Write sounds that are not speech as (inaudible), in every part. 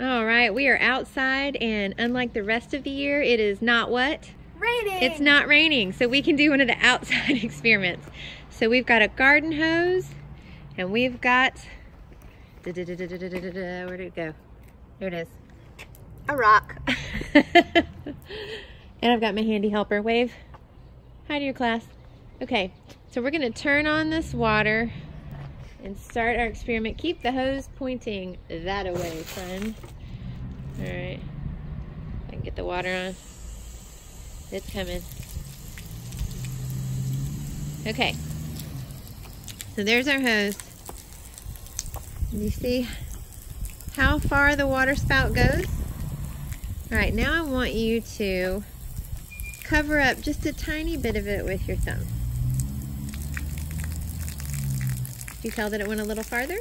All right, we are outside and unlike the rest of the year, it is not what? Raining. It's not raining, so we can do one of the (laughs) outside experiments. So we've got a garden hose and we've got, where did it go? There it is. a rock. (laughs) and I've got my handy helper. Wave. Hi to your class. Okay, so we're gonna turn on this water and start our experiment. Keep the hose pointing that away, friend. All right, I can get the water on. It's coming. Okay, so there's our hose. You see how far the water spout goes? All right, now I want you to cover up just a tiny bit of it with your thumb. You tell that it went a little farther?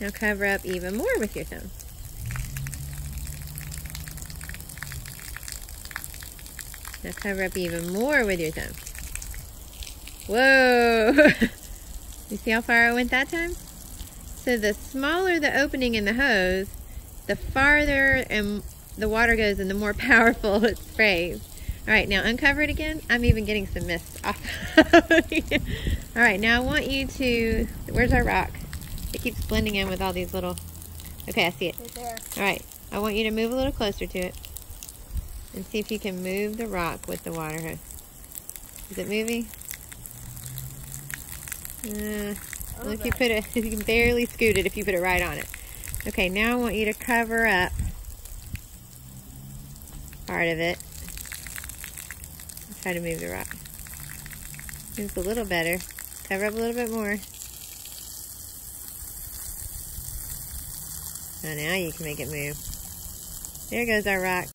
Now cover up even more with your thumb. Now cover up even more with your thumb. Whoa! (laughs) you see how far I went that time? So the smaller the opening in the hose, the farther and the water goes and the more (laughs) powerful it sprays. All right, now uncover it again. I'm even getting some mist off. (laughs) all right, now I want you to, where's our rock? It keeps blending in with all these little, okay, I see it. Right there. All right, I want you to move a little closer to it and see if you can move the rock with the water hose. Is it moving? Uh, well, if you put it, (laughs) you can barely scoot it if you put it right on it. Okay, now I want you to cover up part of it. Try to move the rock. Moves a little better. Cover up a little bit more. So now you can make it move. There goes our rock.